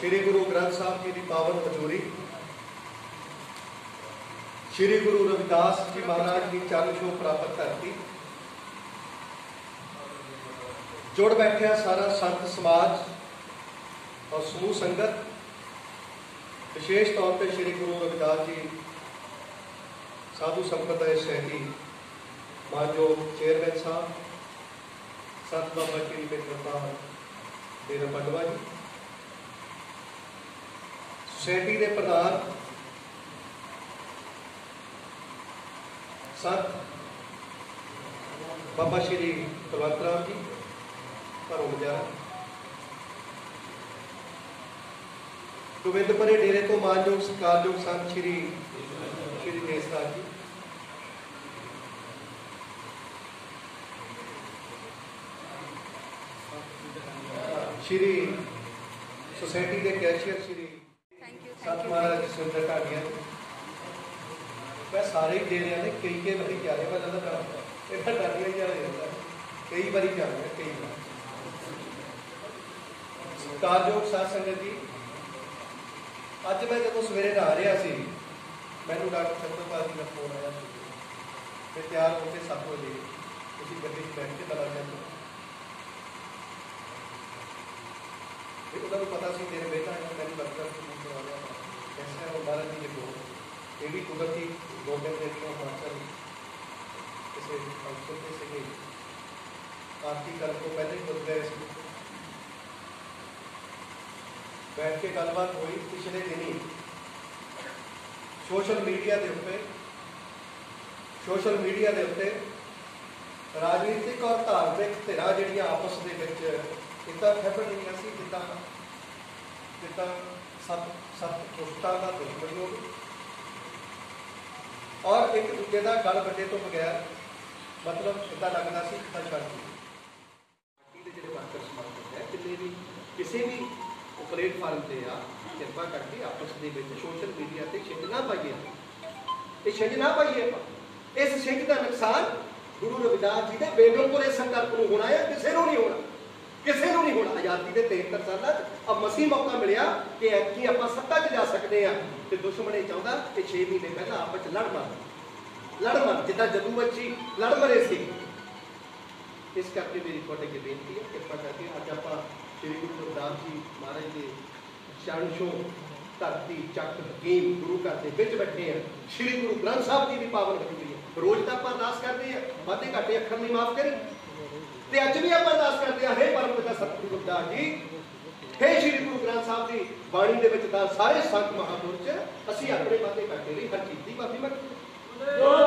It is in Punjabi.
ਸ੍ਰੀ ਗੁਰੂ ਗ੍ਰੰਥ ਸਾਹਿਬ ਜੀ ਦੀ ਪਾਵਨ ਹਜ਼ੂਰੀ ਸ੍ਰੀ ਗੁਰੂ ਰਵਿਦਾਸ ਜੀ ਮਹਾਰਾਜ ਦੀ ਚਰਨ ਛੋਹ ਪ੍ਰਾਪਤ ਕਰਤੀ ਜੁੜ ਬੈਠਿਆ ਸਾਰਾ ਸੰਤ ਸਮਾਜ ਔਰ ਸਮੂਹ ਸੰਗਤ, ਵਿਸ਼ੇਸ਼ ਤੌਰ ਤੇ ਸ੍ਰੀ ਗੁਰੂ ਰਵਿਦਾਸ ਜੀ ਸਾਧੂ ਸੰਪਰਦਾਇ ਸਹਿਤੀ ਮਾਨਯੋਗ ਚੇਅਰਮੈਨ ਸਾਹਿਬ, ਸਤ ਬਾਬਾ ਜੀ ਦੇ ਕਿਰਪਾ ਡੇਰਾ ਪਟਵਾ ਜੀ। ਸੋਸਾਇਟੀ ਦੇ ਪ੍ਰਧਾਨ ਸਤ ਬਾਬਾ ਸ਼੍ਰੀ ਕੁਲਵੰਤ ਰਾਮ ਜੀ, ਘਰੋਂ ਗੁਜ਼ਾਰਾ। ਗੋਬਿੰਦਪੁਰੇ ਡੇਰੇ ਤੋਂ ਮਾਨਯੋਗ, ਸਤਿਕਾਰਯੋਗ ਸੰਤ ਸ਼੍ਰੀ ਸ਼੍ਰੀ ਦੇਸਰਾਜ ਜੀ। ਸ਼੍ਰੀ, ਸੋਸਾਇਟੀ ਦੇ ਕੈਸ਼ੀਅਰ ਸ਼੍ਰੀ ਸਤ ਮਹਾਰਾਜ ਸੁੰਦਰ ਢਾਡੀਆਂ ਮੈਂ ਸਾਰੇ ਹੀ ਦੇ ਰਿਹਾ ਨੇ ਕਈ ਕਈ ਵਾਰੀ ਜਾ ਰਿਹਾ, ਮੈਂ ਜਦੋਂ ਇਹਦਾ ਢਾਡੀਆਂ ਹੀ ਜਾ ਰਿਹਾ ਕਈ ਵਾਰੀ ਜਾ ਰਿਹਾ, ਕਈ ਵਾਰ। ਸਤਿਕਾਰਯੋਗ ਸਾਧ ਸੰਗਤ ਜੀ, ਅੱਜ ਮੈਂ ਜਦੋਂ ਸਵੇਰੇ ਨਹਾ ਰਿਹਾ ਸੀ, ਮੈਨੂੰ ਡਾਕਟਰ ਸਤਪਾਲ ਜੀ ਦਾ ਫੋਨ ਆਇਆ ਸੀ। ਤੇ ਤਿਆਰ ਹੋ ਕੇ 7 ਵਜੇ ਤੁਸੀਂ ਗੱਡੀ 'ਚ ਬੈਠ ਕੇ ਦਵਾ ਜਾਂਦੇ ਇਹ ਉਹਨਾਂ ਨੂੰ ਪਤਾ ਸੀ ਮੇਰੇ ਬੇਟਾ ਵੀ ਕੁਦਰਤੀ ਗੋਲਡਨ ਰੇਡੀਓ ਫੰਕਸ਼ਨ ਕਿਸੇ ਫੰਕਸ਼ਨ ਤੇ ਸੀਗੇ। ਕਾਰਤੀ ਕਰਨ ਤੋਂ ਪਹਿਲੇ ਖੁਦ ਗਏ ਸੀ। ਬੈਠ ਕੇ ਗੱਲਬਾਤ ਹੋਈ ਪਿਛਲੇ ਦਿਨੀ। ਸੋਸ਼ਲ ਮੀਡੀਆ ਦੇ ਉੱਤੇ, ਸੋਸ਼ਲ ਮੀਡੀਆ ਦੇ ਉੱਤੇ ਰਾਜਨੀਤਿਕ ਔਰ ਧਾਰਮਿਕ ਧਿਰਾਂ ਜਿਹੜੀਆਂ ਆਪਸ ਦੇ ਵਿੱਚ ਇਦਾਂ ਫੈਬਰ ਰਹੀਆਂ ਸੀ ਜਿੱਦਾਂ ਜਿੱਦਾਂ ਸਤ ਸਤ ਦੁਸ਼ਟਾਂ ਦਾ ਦੁਸ਼ਮਣੀ ਹੋਵੇ ਔਰ ਇੱਕ ਦੂਜੇ ਦਾ ਗਲ ਵੱਡੇ ਤੋਂ ਬਗੈਰ ਮਤਲਬ ਇਦਾਂ ਲੱਗਦਾ ਸੀ ਕਿ ਛੱਡ ਦਿੱਤੀ। ਪਾਰਟੀ ਦੇ ਜਿਹੜੇ ਵਰਕਰ ਸਮਾਜ ਹੈ ਜਿੰਨੇ ਵੀ ਕਿਸੇ ਵੀ ਪਲੇਟਫਾਰਮ ਤੇ ਆ, ਕਿਰਪਾ ਕਰਕੇ ਆਪਸ ਦੇ ਵਿੱਚ ਸੋਸ਼ਲ ਮੀਡੀਆ ਤੇ ਛਿੰਝ ਨਾ ਪਾਈਏ ਇਹ ਛਿੰਝ ਨਾ ਪਾਈਏ ਆਪਾਂ। ਇਸ ਛਿੰਝ ਦਾ ਨੁਕਸਾਨ ਗੁਰੂ ਰਵਿਦਾਸ ਜੀ ਦੇ ਬੇਗਮਪੁਰੇ ਸੰਕਲਪ ਨੂੰ ਹੋਣਾ ਹੈ, ਕਿਸੇ ਨੂੰ ਨਹੀਂ ਹੋਣਾ। ਕਿਸੇ ਨੂੰ ਨਹੀਂ ਹੋਣਾ ਆਜ਼ਾਦੀ ਦੇ 73 ਸਾਲਾਂ 'ਚ। ਅਬ ਮਸੀਹ ਮੌਕਾ ਮਿਲਿਆ ਕਿ ਐਤਕੀ ਆਪਾਂ ਸੱਤਾ 'ਚ ਜਾ ਸਕਦੇ ਆ ਤੇ ਦੁਸ਼ਮਣ ਇਹ ਚਾਹੁੰਦਾ ਕਿ 6 ਮਹੀਨੇ ਪਹਿਲਾਂ ਆਪਸ 'ਚ ਲੜ ਮਾਰ। ਲੜ ਮਾਰ, ਜਿੱਦਾਂ ਜਦੂ ਬੱਚੀ ਲੜ ਮਰੇ ਸੀ। ਇਸ ਕਰਕੇ ਮੇਰੀ ਤੁਹਾਡੇ ਅੱਗੇ ਬੇਨਤੀ ਹੈ, ਕਿਰਪਾ ਕਰਕੇ ਅੱਜ ਆਪਾਂ ਸ੍ਰੀ ਗੁਰੂ ਰਵਿਦਾਸ ਜੀ ਮਹਾਰਾਜ ਦੇ ਚਰਨ ਧਰਤੀ ਚੱਕ ਹਕੀਮ ਗੁਰੂ ਘਰ ਦੇ ਵਿੱਚ ਬੈਠੇ ਆ ਸ੍ਰੀ ਗੁਰੂ ਗ੍ਰੰਥ ਸਾਹਿਬ ਜੀ ਦੀ ਪਾਵਨ ਹਜ਼ੂਰੀ ਹੈ। ਰੋਜ਼ ਤਾਂ ਆਪਾਂ ਅਰਦਾਸ ਕਰਦੇ ਆ ਵਾਧੇ ਘਾਟੇ ਅੱਖਰ ਨਹੀਂ ਮਾਫ ਕਰੀ। ਤੇ ਅੱਜ ਵੀ ਆਪਾਂ ਅਰਦਾਸ ਕਰਦੇ ਹਾਂ, ਹੇ ਪਰਮ ਪਿਤਾ ਸਤਿਗੁਰੂ ਰਵਿਦਾਸ ਜੀ, ਹੇ ਸ੍ਰੀ ਗੁਰੂ ਗ੍ਰੰਥ ਸਾਹਿਬ ਦੀ ਬਾਣੀ ਦੇ ਵਿੱਚ ਤਾਂ ਸਾਰੇ ਸੰਤ ਮਹਾਪੁਰਸ਼ ਅਸੀਂ ਆਪਣੇ ਵਾਧੇ ਘਾਟੇ ਲਈ ਹਰ ਚੀਜ਼ ਦੀ ਮਾਫੀ ਮੰਗਦੇ ਹਾਂ।